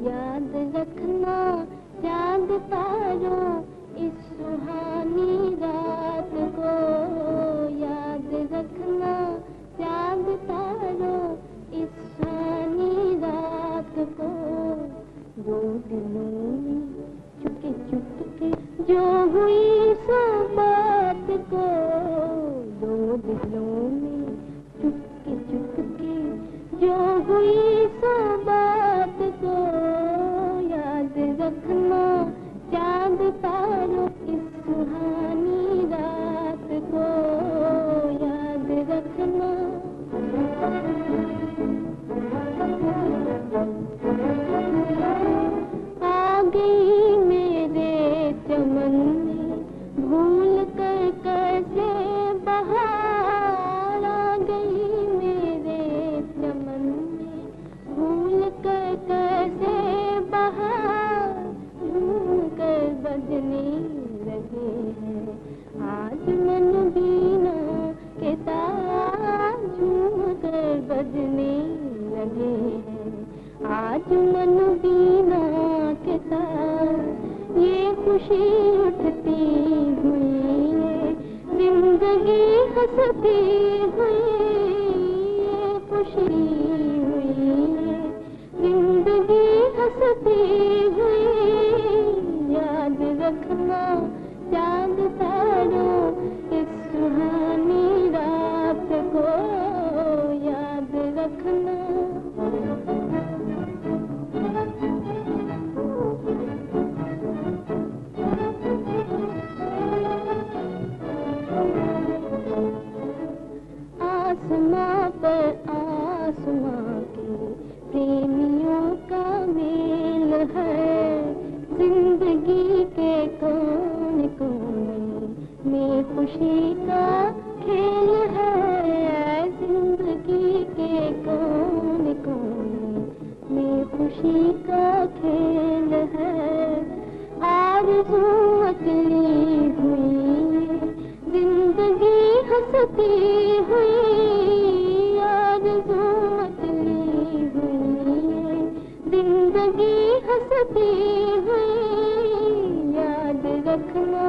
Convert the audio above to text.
याद रखना, चाँद तारों इस सुहानी रात को। याद रखना, चाँद तारों इस सुहानी रात को। दो दिनों में चुपके चुपके जो हुई बात को। दो दिनों में चुपके चुपके जो आज मन बीना के साथ ये खुशी उठती हुई ज़िंदगी हंसती हुई आसमां के प्रेमियों का मेल है। ज़िंदगी के कोने कोने में खुशी का खेल है। ज़िंदगी के कोने कोने में खुशी का खेल है। आरज़ू अकेली हुई, ज़िंदगी हंसती ज़िंदगी हंसती है। याद रखना